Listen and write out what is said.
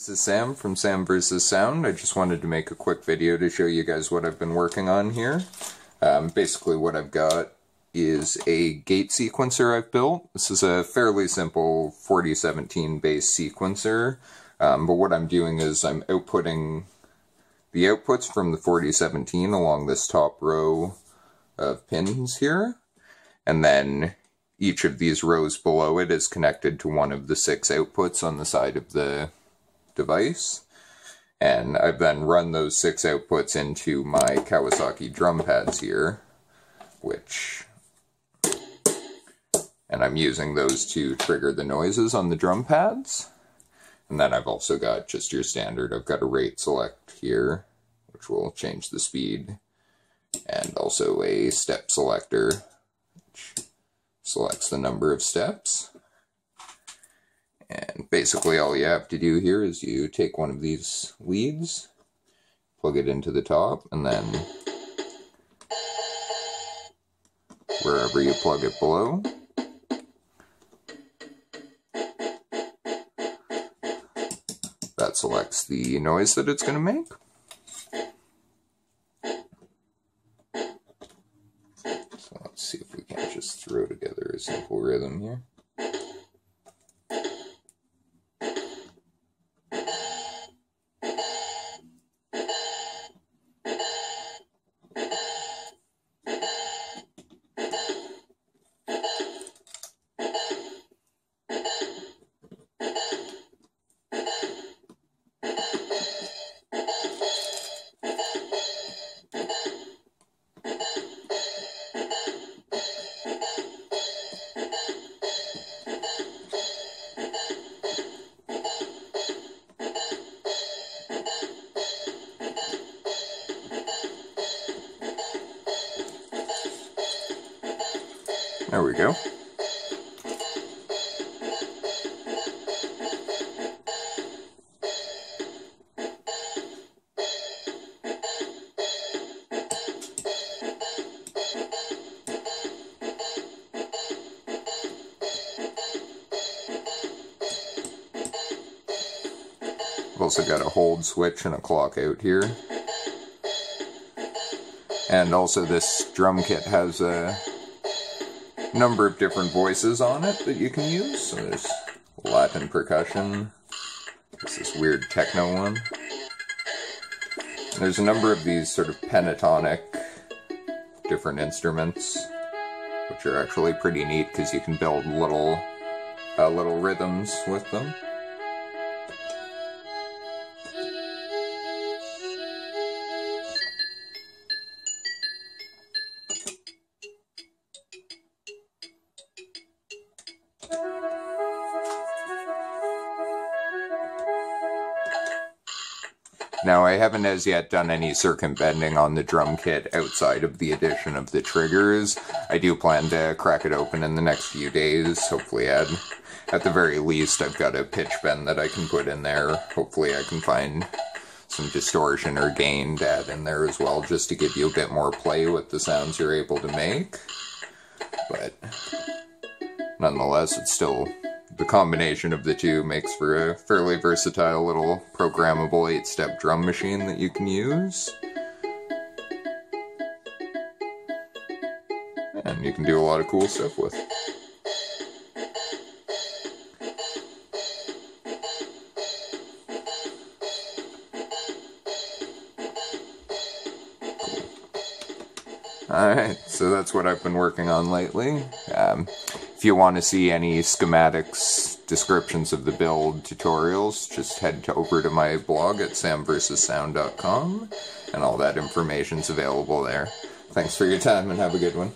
This is Sam from Sam vs. Sound. I just wanted to make a quick video to show you guys what I've been working on here. Um, basically what I've got is a gate sequencer I've built. This is a fairly simple 4017 base sequencer, um, but what I'm doing is I'm outputting the outputs from the 4017 along this top row of pins here, and then each of these rows below it is connected to one of the six outputs on the side of the device. And I've then run those six outputs into my Kawasaki drum pads here, which, and I'm using those to trigger the noises on the drum pads. And then I've also got just your standard, I've got a rate select here, which will change the speed, and also a step selector, which selects the number of steps. Basically all you have to do here is you take one of these leads, plug it into the top, and then wherever you plug it below, that selects the noise that it's going to make. So let's see if we can just throw together a simple rhythm here. There we go. I've also got a hold switch and a clock out here. And also this drum kit has a number of different voices on it that you can use. So there's Latin percussion, there's this weird techno one. There's a number of these sort of pentatonic different instruments, which are actually pretty neat because you can build little uh, little rhythms with them. Now, I haven't as yet done any circuit bending on the drum kit outside of the addition of the triggers. I do plan to crack it open in the next few days, hopefully at, at the very least I've got a pitch bend that I can put in there. Hopefully I can find some distortion or gain to add in there as well, just to give you a bit more play with the sounds you're able to make. But nonetheless, it's still the combination of the two makes for a fairly versatile little programmable 8-step drum machine that you can use. And you can do a lot of cool stuff with. Alright, so that's what I've been working on lately. Um, if you want to see any schematics, descriptions of the build, tutorials, just head to, over to my blog at samversussound.com, and all that information's available there. Thanks for your time, and have a good one.